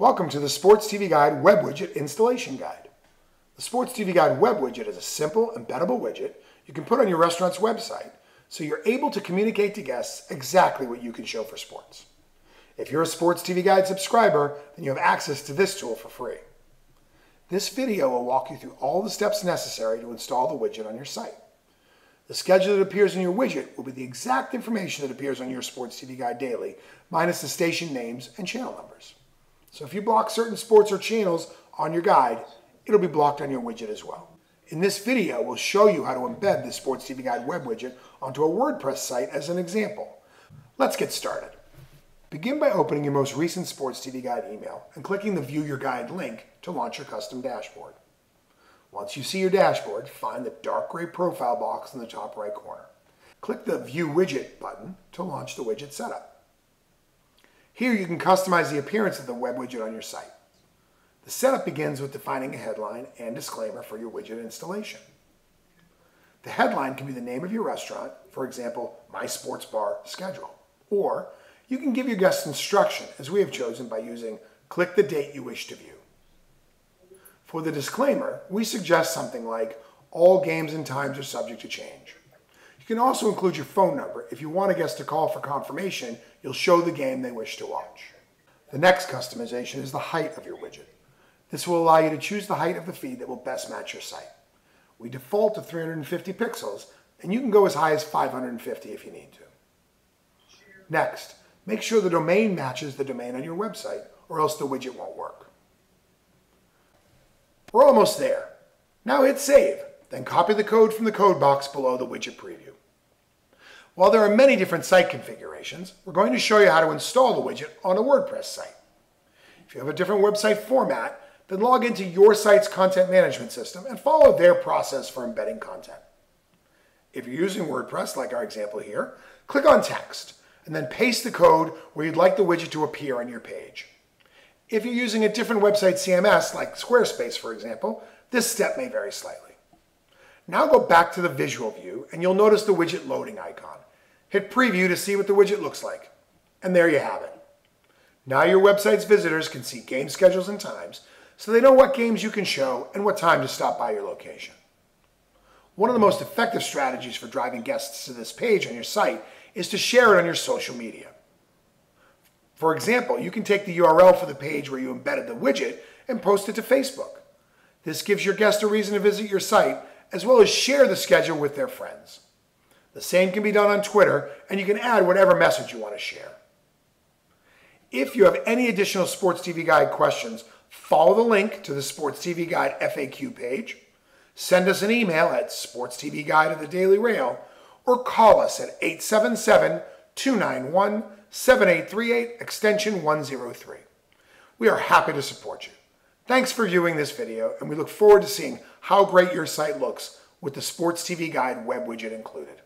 Welcome to the Sports TV Guide Web Widget Installation Guide. The Sports TV Guide Web Widget is a simple, embeddable widget you can put on your restaurant's website so you're able to communicate to guests exactly what you can show for sports. If you're a Sports TV Guide subscriber, then you have access to this tool for free. This video will walk you through all the steps necessary to install the widget on your site. The schedule that appears in your widget will be the exact information that appears on your Sports TV Guide daily, minus the station names and channel numbers. So if you block certain sports or channels on your guide, it'll be blocked on your widget as well. In this video, we'll show you how to embed the Sports TV Guide web widget onto a WordPress site as an example. Let's get started. Begin by opening your most recent Sports TV Guide email and clicking the View Your Guide link to launch your custom dashboard. Once you see your dashboard, find the dark gray profile box in the top right corner. Click the View Widget button to launch the widget setup. Here you can customize the appearance of the web widget on your site. The setup begins with defining a headline and disclaimer for your widget installation. The headline can be the name of your restaurant, for example, My Sports Bar Schedule. Or you can give your guests instruction, as we have chosen by using click the date you wish to view. For the disclaimer, we suggest something like all games and times are subject to change. You can also include your phone number. If you want a guest to call for confirmation, you'll show the game they wish to watch. The next customization is the height of your widget. This will allow you to choose the height of the feed that will best match your site. We default to 350 pixels, and you can go as high as 550 if you need to. Next, make sure the domain matches the domain on your website, or else the widget won't work. We're almost there. Now hit save, then copy the code from the code box below the widget preview. While there are many different site configurations, we're going to show you how to install the widget on a WordPress site. If you have a different website format, then log into your site's content management system and follow their process for embedding content. If you're using WordPress, like our example here, click on text and then paste the code where you'd like the widget to appear on your page. If you're using a different website CMS, like Squarespace, for example, this step may vary slightly. Now go back to the visual view and you'll notice the widget loading icon. Hit preview to see what the widget looks like. And there you have it. Now your website's visitors can see game schedules and times, so they know what games you can show and what time to stop by your location. One of the most effective strategies for driving guests to this page on your site is to share it on your social media. For example, you can take the URL for the page where you embedded the widget and post it to Facebook. This gives your guest a reason to visit your site, as well as share the schedule with their friends. The same can be done on Twitter, and you can add whatever message you want to share. If you have any additional Sports TV Guide questions, follow the link to the Sports TV Guide FAQ page, send us an email at sportstvguide at the Daily Rail, or call us at 877 291 7838 extension 103. We are happy to support you. Thanks for viewing this video, and we look forward to seeing how great your site looks with the Sports TV Guide web widget included.